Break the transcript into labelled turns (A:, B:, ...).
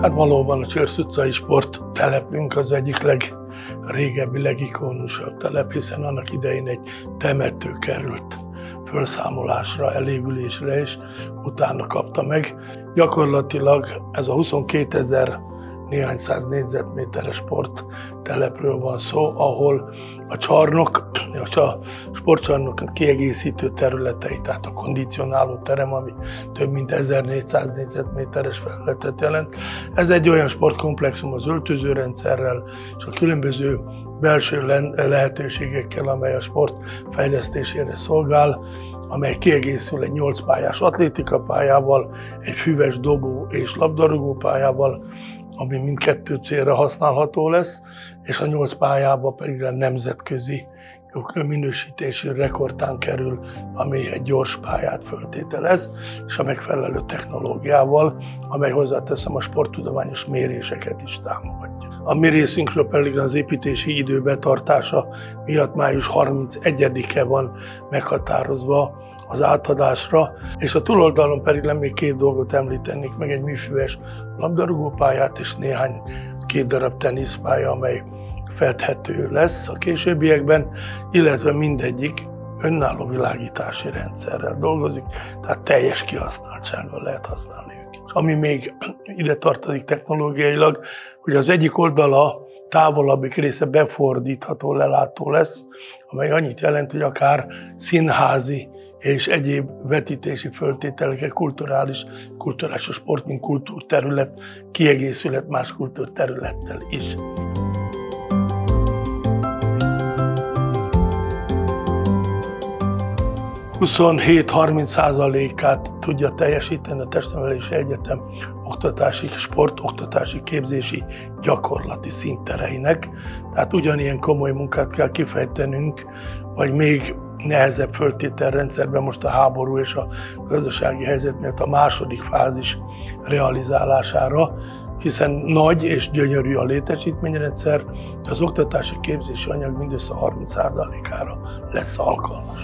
A: Hát valóban a Csörsz utcai sport telepünk az egyik legrégebbi, legikonusabb telep, hiszen annak idején egy temető került felszámolásra, elévülésre, és utána kapta meg. Gyakorlatilag ez a 22 ezer néhány száz négyzetméteres sporttelepről van szó, ahol a csarnok, a sportcsarnok kiegészítő területei, tehát a kondicionáló terem, ami több mint 1400 négyzetméteres felületet jelent. Ez egy olyan sportkomplexum az öltözőrendszerrel és a különböző belső lehetőségekkel, amely a sport fejlesztésére szolgál, amely kiegészül egy 8 pályás atlétika pályával, egy füves dobó és labdarúgó pályával, ami mindkettő célra használható lesz, és a nyolc pályába pedig a nemzetközi minősítésű rekordtán kerül, ami egy gyors pályát föltételez, és a megfelelő technológiával, amely hozzáteszem a sporttudományos méréseket is támogatja. A mi részünkről pedig az építési idő betartása miatt május 31-e van meghatározva az átadásra, és a túloldalon pedig nem még két dolgot említenék, meg egy műfüves labdarúgópályát és néhány két darab teniszpálya, amely fedhető lesz a későbbiekben, illetve mindegyik önálló világítási rendszerrel dolgozik, tehát teljes kihasználtsággal lehet használni őket. Ami még ide tartozik technológiailag, hogy az egyik oldala távolabbik része befordítható lelátó lesz, amely annyit jelent, hogy akár színházi és egyéb vetítési föltételekkel kulturális, kulturális a sport, mint kultúrterület kiegészülhet más kultúrterülettel is. 27-30 százalékát tudja teljesíteni a Testnevelési Egyetem oktatási, sport, oktatási, képzési gyakorlati színtereinek. Tehát ugyanilyen komoly munkát kell kifejtenünk, vagy még nehezebb föltételrendszerben most a háború és a gazdasági helyzet miatt a második fázis realizálására, hiszen nagy és gyönyörű a létesítményrendszer, az oktatási képzési anyag mindössze 30%-ára lesz alkalmas.